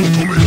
Boom.